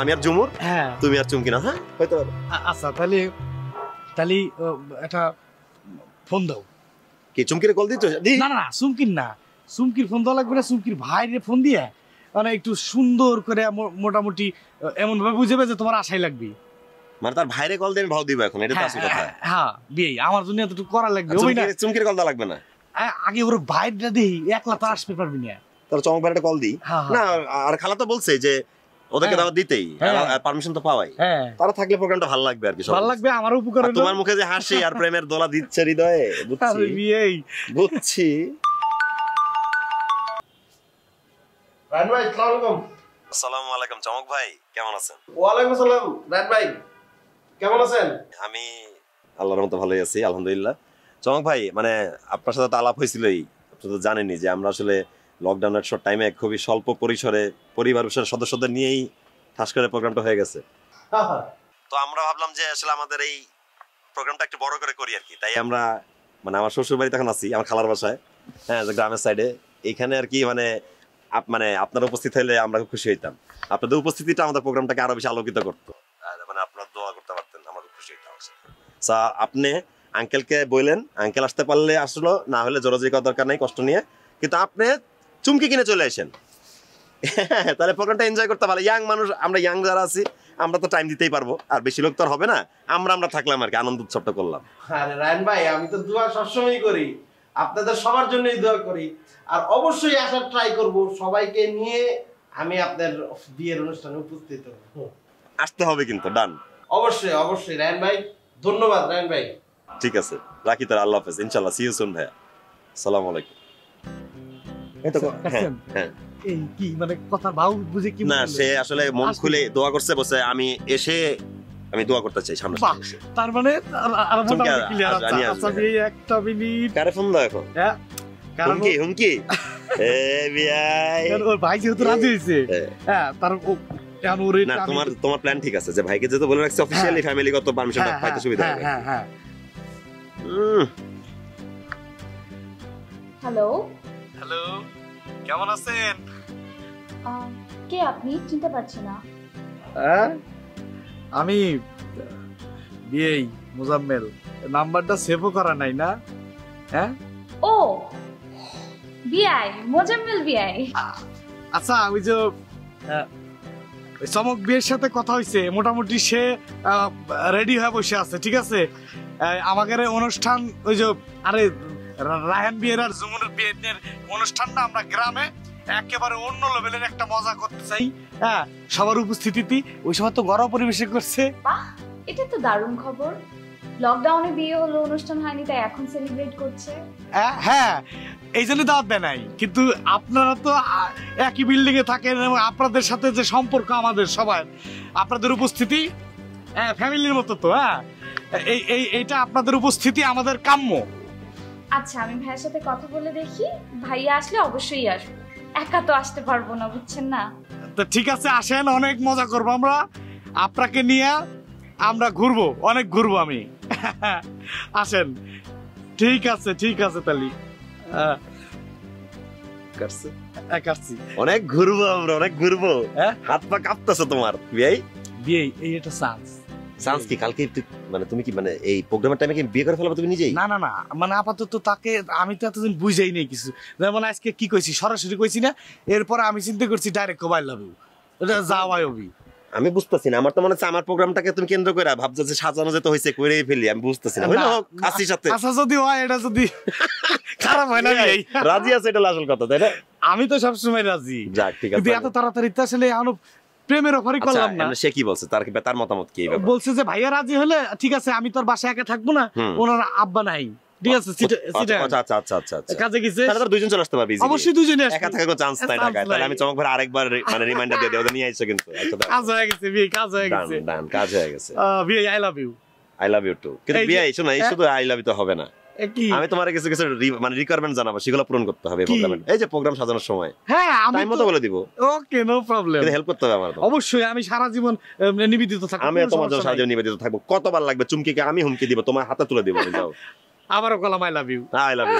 আমি আর জুমুর হ্যাঁ। তুমি আর চুমকি না হ্যাঁ? হয়তো আচ্ছা তাহলে তাহলে একটা ফোন দাও। কি চুমকিরে কল দিচ্ছ? দি। না না না সুমকির না। সুমকির ফোন দেওয়া লাগবে না সুমকির ভাইরে ফোন দিয়ে মানে একটু সুন্দর করে মোটামুটি এমন ভাবে বুঝবে যে তোমার আশাই লাগবে। মানে তার ভাইরে কল আমি ভাও দিব এখন এটা তো হ্যাঁ, আসল কথা। হ্যাঁ, হ্যাঁ বিয়ে আমার জন্য এতটুকু করা লাগবে ওই না। চুমকির- চুমকির কল দেওয়া লাগবে না? আগে ওর ভাইটা দেই একলা তো আসতে পারবি না। তার চমক ভাইটা কল দিই। হ্যাঁ, না। আর খালা তো বলছে যে ওদেরকে হ্যাঁ। দাওয়াত দিতেই। হ্যাঁ। পারমিশন তো পাওয়াই। হ্যাঁ। তারা থাকলে প্রোগ্রামটা ভালো লাগবে আর কি ভালো লাগবে আমার উপকার তোমার মুখে যে হাসি আর প্রেমের দোলা দিচ্ছে হৃদয়ে বুঝছি? বুঝছি। রান ভাই আসসালামু আলাইকুম। আসসালামু আলাইকুম চমক ভাই কেমন আছেন? ওয়ালাইকুম আসসালাম রান ভাই কেমন আছেন? আমি আল্লাহর মতো ভালোই আছি আলহামদুলিল্লাহ। চমক ভাই মানে আপনার সাথে তো আলাপ হয়েছিলই আপনি তো জানেনই যে আমরা আসলে লকডাউনের শর্ট টাইমে খুবই স্বল্প পরিসরে পরিবার সদস্যদের নিয়েই ঠাস করে প্রোগ্রামটা হয়ে গেছে। তো আমরা ভাবলাম যে আসলে আমাদের এই প্রোগ্রামটা একটু বড় করে করি আর কি। তাই আমরা মানে আমার শ্বশুর বাড়িতে এখন আছি, আমার খালার বাসায় হ্যাঁ গ্রামের সাইডে এখানে আর কি মানে মানে আপনারা উপস্থিত হলে আমরা খুব খুশি হইতাম। আপনাদের উপস্থিতিটা আমাদের প্রোগ্রামটাকে আরও বেশি আলোকিত করতো। মানে আপনারা দোয়া করতে পারতেন, আমরা খুশি হইতাম। সো আপনি আঙ্কেলকে বললেন আঙ্কেল আসতে পারলে আসলো, না হলে জোরাজোরি করার দরকার নাই, কষ্ট নিয়ে। কিন্তু আপনি চুমকি কিনে চলে আসেন। তাহলে প্রোগ্রামটা এনজয় করতে পারলে ইয়াং মানুষ আমরা ইয়াং যারা আছি আমরা তো টাইম দিতেই পারব। আর বেশি লোক তো হবে না। আমরা আমরা থাকলাম আর কি আনন্দ উৎসবটা করলাম। আরে রায়ন ভাই আমি তো দোয়া সবসময় করি। আপনাদের সবার জন্যই দোয়া করি। আর অবশ্যই আসার ট্রাই করব। সবাইকে নিয়ে আমি আপনার বিয়ের অনুষ্ঠানে উপস্থিত হব। আসতে হবে কিন্তু ডান অবশ্যই অবশ্যই। রায়ন ভাই ধন্যবাদ রায়ন ভাই। ঠিক আছে। রাখি তার আল্লাহ হাফেজ। ইনশাল্লাহ সিউ সুন ভাইয়া। সালাম আলাইকুম। এই তো হ্যাঁ? হ্যাঁ। কি মানে কথা ভাও বুঝে কি না সে আসলে মন খুলে দোয়া করছে বসে আমি এসে আমি দোয়া করতে চাই সামনে তার মানে আচ্ছা বিয়ে একটা মিনিট। কারে ফোন দাও এখন? হ্যাঁ হুমকি হুমকি? এ বিয়াই ওর ভাই যেহেতু রাজি হয়েছে হ্যাঁ। তার না তোমার তোমার প্ল্যান ঠিক আছে যে ভাইকে যেহেতু বলে রাখছে অফিসিয়ালি ফ্যামিলিগত পারমিশন পাইতে সুবিধা হবে। হ্যাঁ হ্যালো হ্যালো কেমন আছেন? কে আপনি? চিনতে পারছি না। হ্যাঁ? আমি বিয়েই মুজাম্মেল। নাম্বারটা সেভও করা নাই না? হ্যাঁ? ও বিআই মোজাম্মেল বিআই। আচ্ছা ওই যে চমক বিয়ের সাথে কথা হয়েছে মোটামুটি সে রেডি হয়ে বসে আছে ঠিক আছে? আমাদের অনুষ্ঠান ওই যে আরে রা- রায়হান বিয়ের আর জুমুনের বিয়ের অনুষ্ঠানটা আমরা গ্রামে একেবারে অন্য লেভেলের একটা মজা করতে চাই। হ্যাঁ সবার উপস্থিতিতে ওই সময় তো ঘরোয়া পরিবেশে করছে। বাহ এটা তো দারুণ খবর। লকডাউনে বিয়ে হলো অনুষ্ঠান হয়নি তাই এখন সেলিব্রেট করছে। হ্যাঁ, হ্যাঁ এই জন্য দাওয়াত দেয় নাই। কিন্তু আপনারা তো একই বিল্ডিং এ থাকেন এবং আপনাদের সাথে যে সম্পর্ক আমাদের সবার আপনাদের উপস্থিতি হ্যাঁ ফ্যামিলির মতো তো হ্যাঁ। এই এই এইটা আপনাদের উপস্থিতি আমাদের কাম্য। আচ্ছা আমি ভাইয়ের সাথে কথা বলে দেখি। ভাইয়া আসলে অবশ্যই আসব। একা তো আসতে পারব না বুঝছেন না? তো ঠিক আছে আসেন অনেক মজা করব আমরা। আপনাকে নিয়ে আমরা ঘুরবো অনেক ঘুরবো আমি। আসেন। ঠিক আছে ঠিক আছে তালি হ্যাঁ কাটছে। অনেক ঘুরবো আমরা অনেক ঘুরবো। হ্যাঁ? হাত পা কাঁপতেছে তোমার বিয়াই। বিয়ে এই এটা চান্স চান্স কি কালকে মানে তুমি কি মানে এই প্রোগ্রামের টাইমে কি বিয়ে করে ফেলবে তুমি নিজেই? না না না মানে আপাতত তাকে আমি তো এতদিন বুঝাই নেই কিছু। যেমন আজকে কি কইছি সরাসরি কইছি না এরপর আমি চিন্তা করছি ডাইরেক্ট কবাই লাভ। এটা যাওয়াই হবি। আমি বুঝতেছি না আমার তো মনে হচ্ছে আমার প্রোগ্রামটাকে তুমি কেন্দ্র করে ভাবছ যে সাজানো যেতে হয়েছে করে ফেলি আমি বুঝতেছি না। হোক, আসির সাথে। আচ্ছা যদি হয় এটা যদি খারাপ হয় না এই। রাজি আছে এটা আসল কথা তাই না? আমি তো সবসময় রাজি। যাক ঠিক আছে এত তাড়াতাড়ি আসলে এখনও প্রেমের অফারই আচ্ছা, করলাম না। সে কি বলছে? তার তার মতামত কি বলছে যে ভাইয়া রাজি হলে ঠিক আছে আমি তোর বাসায় একা থাকব না ওনার আব্বা নাই। ঠিক আছে সিটে- সিটে আচ্ছা আচ্ছা আচ্ছা আচ্ছা আচ্ছা। কাজে গেছে। তাহলে দুইজন চলে আসতে পারবি অবশ্যই দুজনে একা থাকার কোনো চান্স নাই ঢাকায়। তাহলে আমি চমক ভাই আরেকবার মানে রিমাইন্ডার দিয়ে দেবো নিয়ে আইছো কিন্তু কাজ হয়ে গেছে বিয়ে কাজ হয়ে গেছে। ডান কাজ হয়ে গেছে। বিয়ে I love you I love you too কিন্তু বিয়ে এই? শুধু আই লাভ ইউ তো হবে না। আমি তোমার কিছু কিছু মানে রিকোয়ারমেন্ট জানাব সেগুলো পূরণ করতে হবে এই যে প্রোগ্রাম সাজানোর সময়। হ্যাঁ আমি মতো বলে দিব। ওকে নো প্রবলেম হেল্প করতে হবে আমার। অবশ্যই আমি সারা জীবন নিবেদিত থাকব আমি তোমার জন্য সারা জীবন নিবেদিত থাকব। কতবার লাগবে চুমকিকে আমি হুমকি দিব তোমার হাতে তুলে দিব যাও আবারও column I love you I love you